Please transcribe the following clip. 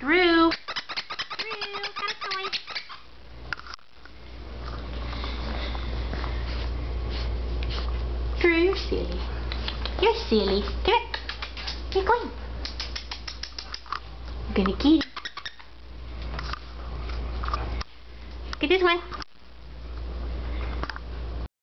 Drew. Drew, come toy. Drew, you're silly. You're silly. Come here. You're going. I'm gonna get it. Get this one.